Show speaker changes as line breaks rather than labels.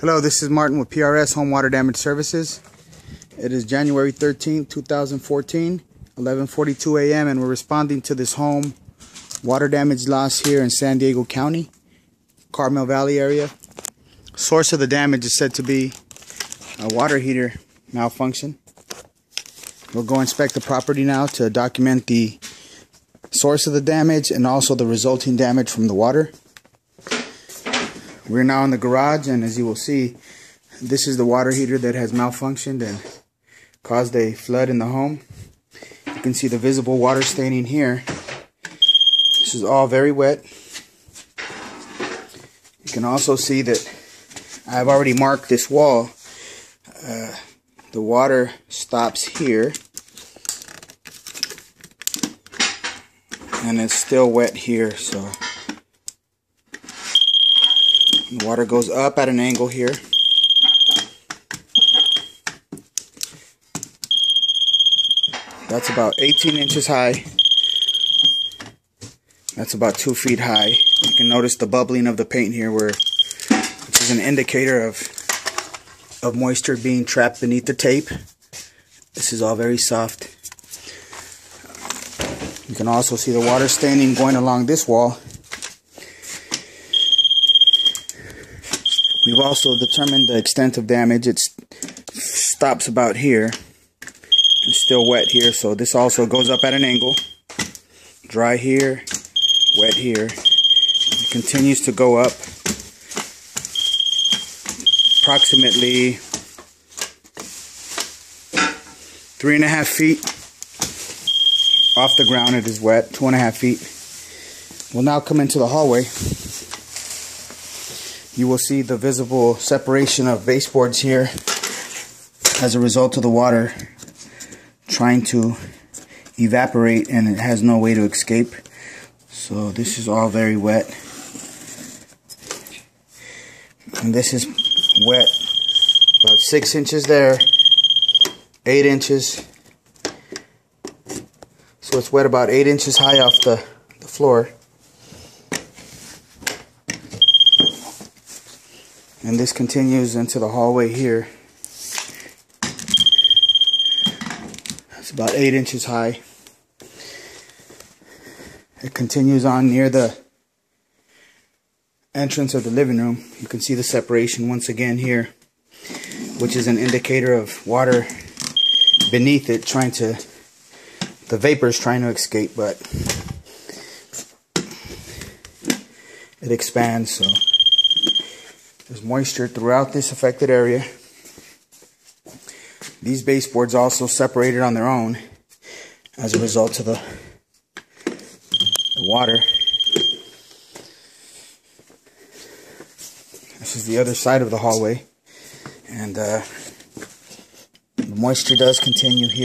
Hello, this is Martin with PRS Home Water Damage Services. It is January 13, 2014, 11:42 a.m. and we're responding to this home water damage loss here in San Diego County, Carmel Valley area. Source of the damage is said to be a water heater malfunction. We'll go inspect the property now to document the source of the damage and also the resulting damage from the water. We're now in the garage and as you will see, this is the water heater that has malfunctioned and caused a flood in the home. You can see the visible water staining here. This is all very wet. You can also see that I've already marked this wall. Uh, the water stops here. And it's still wet here, so the water goes up at an angle here. That's about 18 inches high. That's about two feet high. You can notice the bubbling of the paint here where which is an indicator of of moisture being trapped beneath the tape. This is all very soft. You can also see the water staining going along this wall. We've also determined the extent of damage. It stops about here. It's still wet here, so this also goes up at an angle. Dry here, wet here. It continues to go up approximately three and a half feet off the ground. It is wet, two and a half feet. We'll now come into the hallway you will see the visible separation of baseboards here as a result of the water trying to evaporate and it has no way to escape. So this is all very wet. And this is wet about six inches there, eight inches. So it's wet about eight inches high off the, the floor. And this continues into the hallway here. It's about eight inches high. It continues on near the entrance of the living room. You can see the separation once again here, which is an indicator of water beneath it trying to, the vapors trying to escape, but it expands, so there's moisture throughout this affected area. These baseboards also separated on their own as a result of the, the water. This is the other side of the hallway. And uh, the moisture does continue here.